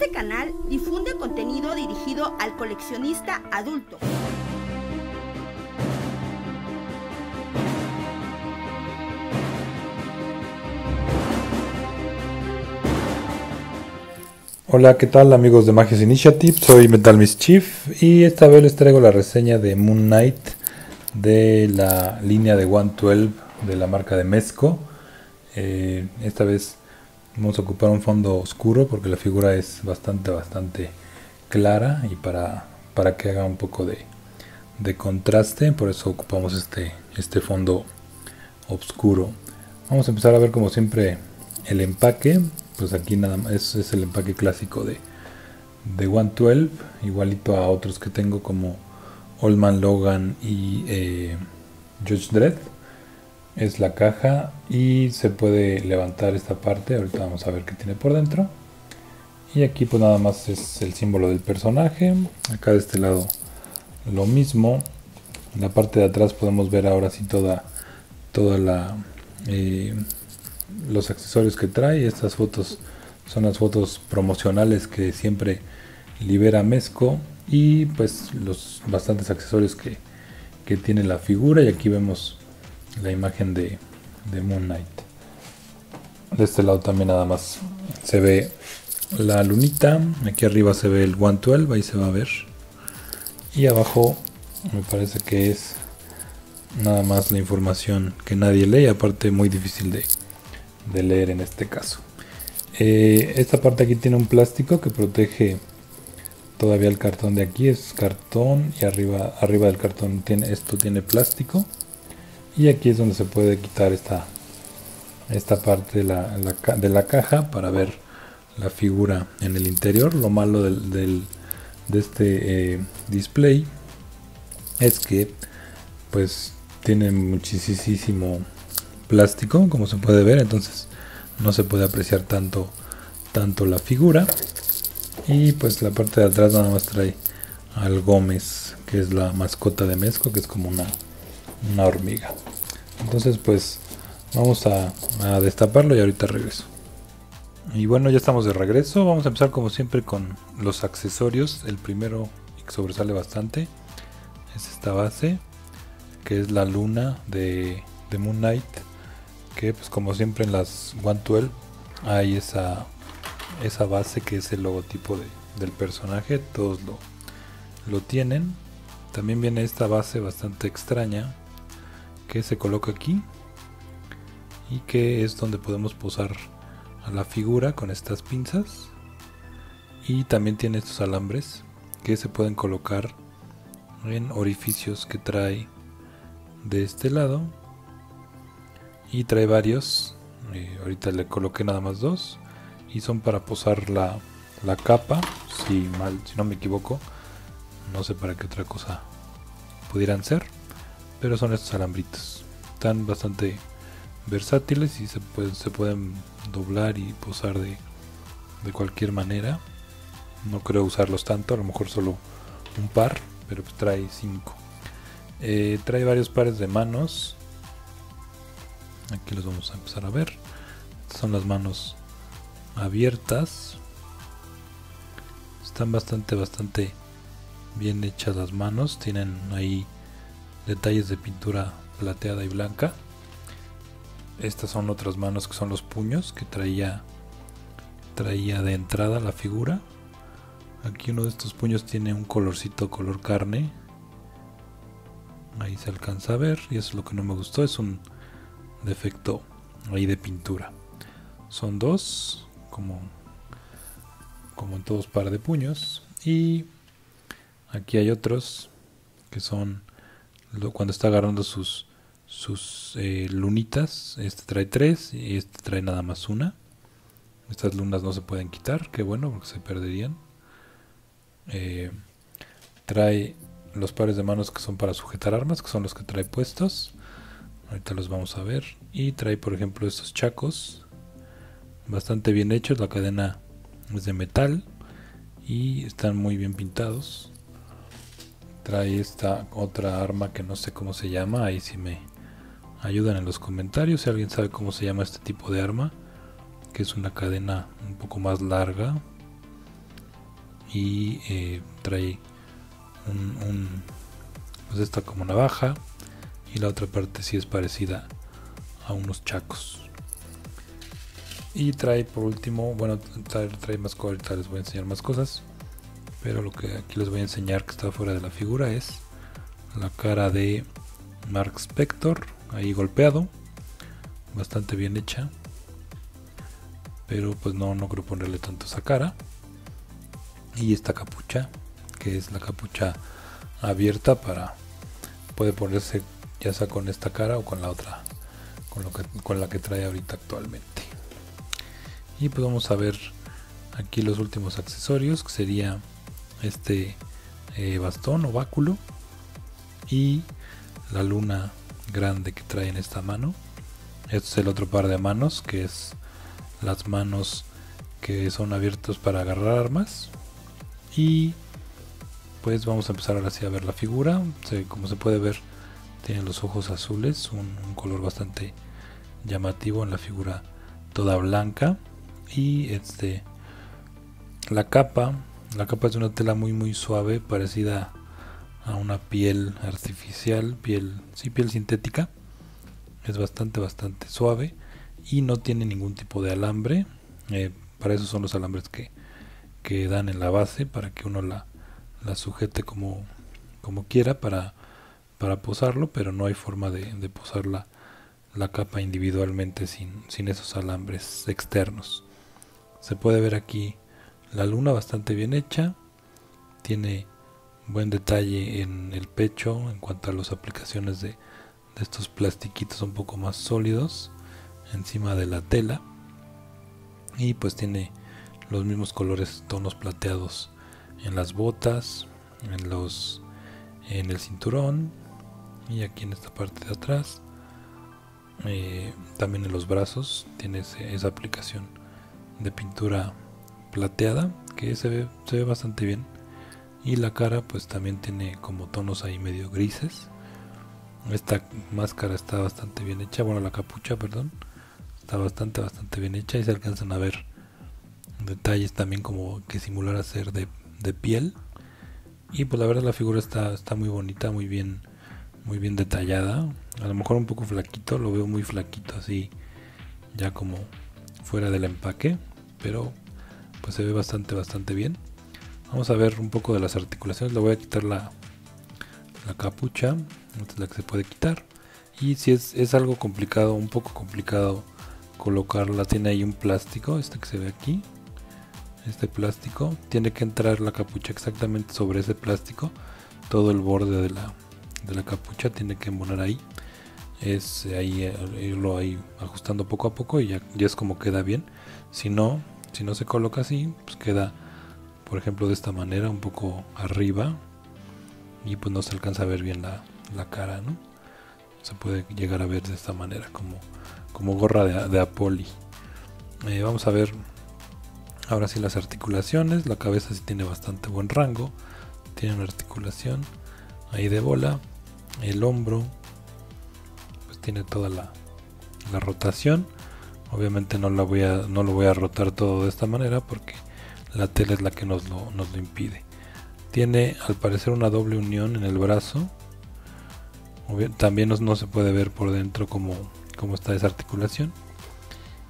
Este canal difunde contenido dirigido al coleccionista adulto. Hola, ¿qué tal amigos de Magias Initiative? Soy Metal Mischief y esta vez les traigo la reseña de Moon Knight de la línea de 112 de la marca de Mezco. Eh, esta vez vamos a ocupar un fondo oscuro porque la figura es bastante, bastante clara y para, para que haga un poco de, de contraste, por eso ocupamos este, este fondo oscuro. Vamos a empezar a ver como siempre el empaque pues aquí nada más es, el empaque clásico de, de 112 igualito a otros que tengo como Old Man Logan y eh, Judge Dredd es la caja y se puede levantar esta parte. Ahorita vamos a ver qué tiene por dentro. Y aquí pues nada más es el símbolo del personaje. Acá de este lado lo mismo. En la parte de atrás podemos ver ahora sí toda toda la eh, los accesorios que trae. Estas fotos son las fotos promocionales que siempre libera Mezco y pues los bastantes accesorios que, que tiene la figura. Y aquí vemos la imagen de, de Moon Knight. De este lado también nada más se ve la lunita, aquí arriba se ve el 112, ahí se va a ver. Y abajo me parece que es nada más la información que nadie lee, aparte muy difícil de, de leer en este caso. Eh, esta parte aquí tiene un plástico que protege todavía el cartón de aquí, es cartón y arriba, arriba del cartón tiene, esto tiene plástico y aquí es donde se puede quitar esta, esta parte de la, de la caja para ver la figura en el interior. Lo malo del, de este eh, display es que pues tiene muchísimo plástico como se puede ver entonces no se puede apreciar tanto tanto la figura y pues la parte de atrás nada más trae al Gómez que es la mascota de Mezco que es como una, una hormiga entonces pues vamos a, destaparlo y ahorita regreso. Y bueno ya estamos de regreso. Vamos a empezar como siempre con los accesorios. El primero que sobresale bastante es esta base que es la luna de, de Moon Knight que pues como siempre en las 112 hay esa, esa base que es el logotipo del personaje, todos lo, lo tienen. También viene esta base bastante extraña que se coloca aquí y que es donde podemos posar a la figura con estas pinzas. Y también tiene estos alambres que se pueden colocar en orificios que trae de este lado. Y trae varios eh, ahorita le coloqué nada más dos y son para posar la, la capa si mal si no me equivoco no sé para qué otra cosa pudieran ser pero son estos alambritos. Están bastante versátiles y se pueden, doblar y posar de, cualquier manera. No creo usarlos tanto a lo mejor solo un par pero pues trae cinco. Eh, trae varios pares de manos. Aquí los vamos a empezar a ver. Son las manos abiertas. Están bastante bastante bien hechas las manos. Tienen ahí detalles de pintura plateada y blanca estas son otras manos que son los puños que traía traía de entrada la figura aquí uno de estos puños tiene un colorcito color carne ahí se alcanza a ver y eso es lo que no me gustó es un defecto ahí de pintura. Son dos, como, como en todos par de puños. Y aquí hay otros que son cuando está agarrando sus, sus eh, lunitas. Este trae tres y este trae nada más una. Estas lunas no se pueden quitar, que bueno, porque se perderían. Eh, trae los pares de manos que son para sujetar armas, que son los que trae puestos. Ahorita los vamos a ver. Y trae por ejemplo estos chacos. Bastante bien hechos. La cadena es de metal. Y están muy bien pintados. Trae esta otra arma que no sé cómo se llama. Ahí si me ayudan en los comentarios. Si alguien sabe cómo se llama este tipo de arma. Que es una cadena un poco más larga. y eh, trae un, pues esta como navaja y la otra parte sí es parecida a unos chacos y trae por último bueno trae, más ahorita les voy a enseñar más cosas pero lo que aquí les voy a enseñar que está fuera de la figura es la cara de Mark Spector ahí golpeado bastante bien hecha pero pues no, no creo ponerle tanto esa cara. Y esta capucha que es la capucha abierta para puede ponerse ya sea con esta cara o con la otra con, lo que, con la que trae ahorita actualmente. Y pues vamos a ver aquí los últimos accesorios que sería este eh, bastón o báculo y la luna grande que trae en esta mano. Este es el otro par de manos que es las manos que son abiertos para agarrar armas. Y pues vamos a empezar ahora sí a ver la figura. Como se puede ver tiene los ojos azules un, color bastante llamativo en la figura toda blanca. Y este la capa la capa es una tela muy muy suave parecida a una piel artificial piel sí piel sintética. Es bastante bastante suave y no tiene ningún tipo de alambre. Eh, para eso son los alambres que, que dan en la base para que uno la, la sujete como, como quiera para, para posarlo pero no hay forma de, de posar la, la, capa individualmente sin, sin esos alambres externos. Se puede ver aquí la luna bastante bien hecha tiene buen detalle en el pecho en cuanto a las aplicaciones de, estos plastiquitos un poco más sólidos encima de la tela. Y pues tiene los mismos colores tonos plateados en las botas en los en el cinturón y aquí en esta parte de atrás. Eh, también en los brazos tiene esa aplicación de pintura plateada que se ve, se ve bastante bien. Y la cara pues también tiene como tonos ahí medio grises. Esta máscara está bastante bien hecha bueno la capucha perdón está bastante bastante bien hecha. Y se alcanzan a ver detalles también como que simular ser de, piel. Y pues la verdad la figura está, está muy bonita muy bien muy bien detallada. A lo mejor un poco flaquito lo veo muy flaquito así ya como fuera del empaque pero pues se ve bastante bastante bien. Vamos a ver un poco de las articulaciones. Le voy a quitar la, la capucha esta es la que se puede quitar. Y si es, es algo complicado un poco complicado colocarla tiene ahí un plástico este que se ve aquí este plástico. Tiene que entrar la capucha exactamente sobre ese plástico. Todo el borde de la, de la capucha tiene que embonar ahí. Es ahí eh, irlo ahí ajustando poco a poco y ya, ya, es como queda bien. Si no si no se coloca así pues queda por ejemplo de esta manera un poco arriba y pues no se alcanza a ver bien la, la cara no se puede llegar a ver de esta manera como como gorra de, Apoli. Eh, vamos a ver ahora sí las articulaciones. La cabeza sí tiene bastante buen rango. Tiene una articulación ahí de bola. El hombro pues tiene toda la, la rotación. Obviamente no, la voy a, no lo voy a rotar todo de esta manera porque la tela es la que nos lo, nos lo impide. Tiene al parecer una doble unión en el brazo. También no se puede ver por dentro como cómo está esa articulación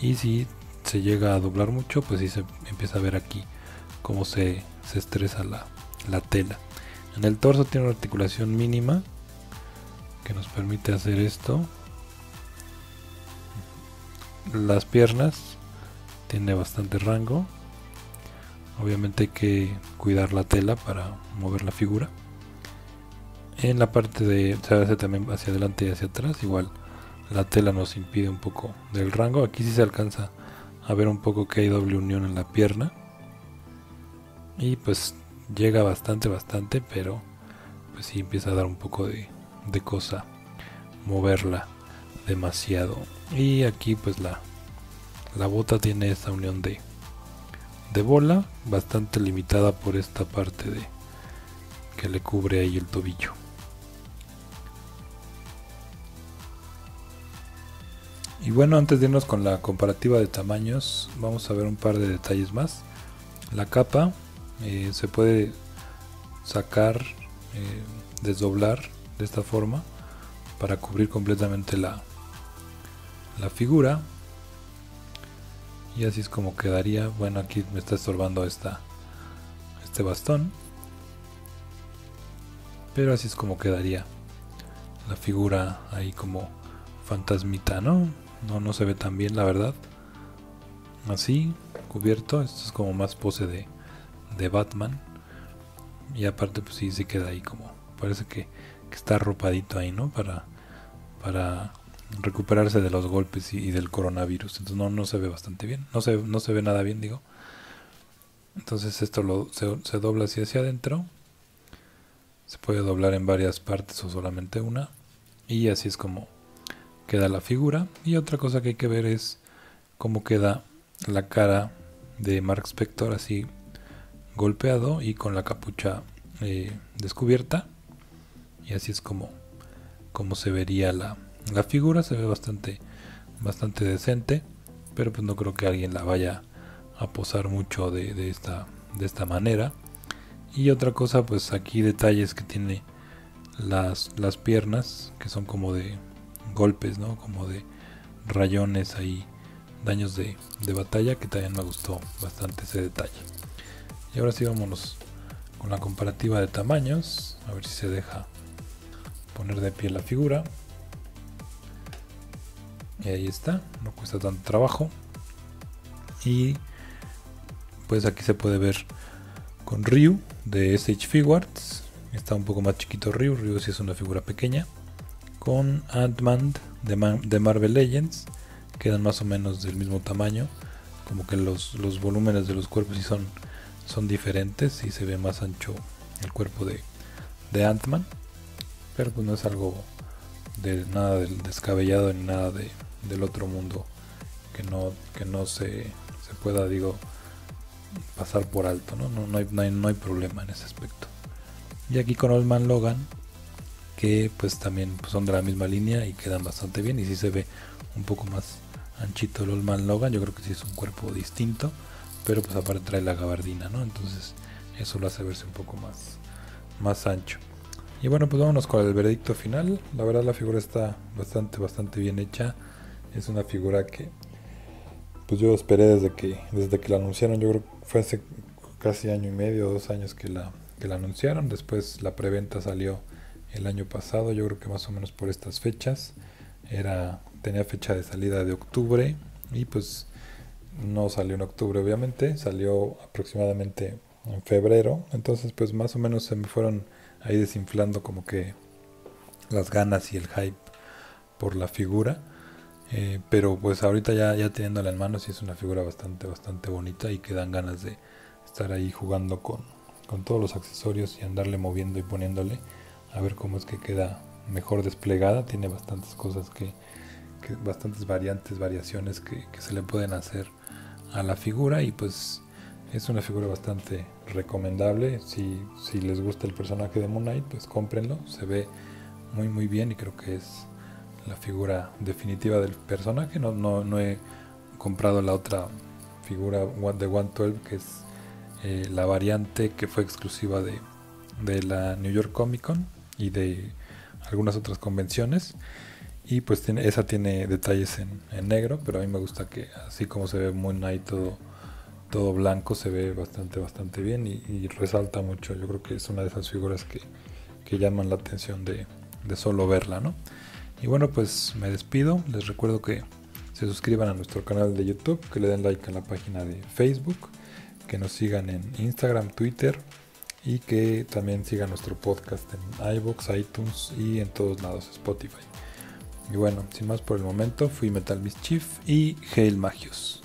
y si se llega a doblar mucho pues sí se empieza a ver aquí cómo se, se estresa la, la tela en el torso tiene una articulación mínima que nos permite hacer esto las piernas tiene bastante rango obviamente hay que cuidar la tela para mover la figura en la parte de se hace también hacia adelante y hacia atrás igual la tela nos impide un poco del rango. Aquí sí se alcanza a ver un poco que hay doble unión en la pierna. Y pues llega bastante, bastante, pero pues sí empieza a dar un poco de, de cosa moverla demasiado. Y aquí pues la, la bota tiene esta unión de, de bola bastante limitada por esta parte de que le cubre ahí el tobillo. Y bueno, antes de irnos con la comparativa de tamaños, vamos a ver un par de detalles más. La capa eh, se puede sacar, eh, desdoblar de esta forma para cubrir completamente la, la figura. Y así es como quedaría. Bueno aquí me está estorbando esta este bastón. Pero así es como quedaría la figura ahí como fantasmita no no no se ve tan bien la verdad. Así cubierto. Esto es como más pose de, de Batman. Y aparte pues sí se queda ahí como parece que, está arropadito ahí no para para recuperarse de los golpes y, del coronavirus. Entonces no, no se ve bastante bien. No se, no se ve nada bien, digo. Entonces esto lo, se, dobla así hacia adentro. Se puede doblar en varias partes o solamente una. Y así es como queda la figura. Y otra cosa que hay que ver es cómo queda la cara de Mark Spector así golpeado y con la capucha eh, descubierta. Y así es como, como se vería la, la figura se ve bastante, bastante decente, pero pues no creo que alguien la vaya a posar mucho de, esta, de esta manera. Y otra cosa, pues aquí detalles que tiene las, las piernas, que son como de golpes, ¿no? Como de rayones ahí, daños de, de batalla, que también me gustó bastante ese detalle. Y ahora sí vámonos con la comparativa de tamaños, a ver si se deja poner de pie la figura. Y ahí está, no cuesta tanto trabajo. Y pues aquí se puede ver con Ryu de SH Figuarts. Está un poco más chiquito Ryu, Ryu sí es una figura pequeña. Con Ant-Man de, Marvel Legends, quedan más o menos del mismo tamaño. Como que los, volúmenes de los cuerpos sí son, son diferentes y se ve más ancho el cuerpo de, de Ant-Man. Pero pues no es algo de nada del descabellado ni nada de, del otro mundo que no, que no se, se pueda, digo, pasar por alto, ¿no? No, no, hay, no, hay, problema en ese aspecto. Y aquí con Old Man Logan, que pues también pues, son de la misma línea y quedan bastante bien y si se ve un poco más anchito el Old Man Logan, yo creo que sí es un cuerpo distinto, pero pues aparte trae la gabardina, ¿no? Entonces eso lo hace verse un poco más, más ancho. Y bueno, pues vámonos con el veredicto final. La verdad la figura está bastante, bastante bien hecha es una figura que pues yo esperé desde que desde que la anunciaron. Yo creo que fue hace casi año y medio dos años que la que la anunciaron. Después la preventa salió el año pasado yo creo que más o menos por estas fechas. Era tenía fecha de salida de octubre y pues no salió en octubre obviamente. Salió aproximadamente en febrero. Entonces pues más o menos se me fueron ahí desinflando como que las ganas y el hype por la figura eh, pero pues ahorita ya, ya teniéndola en manos sí es una figura bastante, bastante bonita y que dan ganas de estar ahí jugando con, con todos los accesorios y andarle moviendo y poniéndole a ver cómo es que queda mejor desplegada. Tiene bastantes cosas que, bastantes variantes, variaciones que, que, se le pueden hacer a la figura y pues es una figura bastante recomendable. Si, si les gusta el personaje de Moon Knight, pues cómprenlo. Se ve muy muy bien y creo que es la figura definitiva del personaje. No, no, he comprado la otra figura de 112 que es eh, la variante que fue exclusiva de, de, la New York Comic Con y de algunas otras convenciones. Y pues tiene, esa tiene detalles en, negro, pero a mí me gusta que así como se ve muy Knight todo, todo blanco, se ve bastante, bastante bien y, resalta mucho. Yo creo que es una de esas figuras que, que llaman la atención de, de solo verla, ¿no? Y bueno, pues me despido. Les recuerdo que se suscriban a nuestro canal de YouTube, que le den like a la página de Facebook, que nos sigan en Instagram, Twitter y que también sigan nuestro podcast en iBox, iTunes y en todos lados, Spotify. Y bueno, sin más por el momento, fui Metal Mischief y Hail Magios.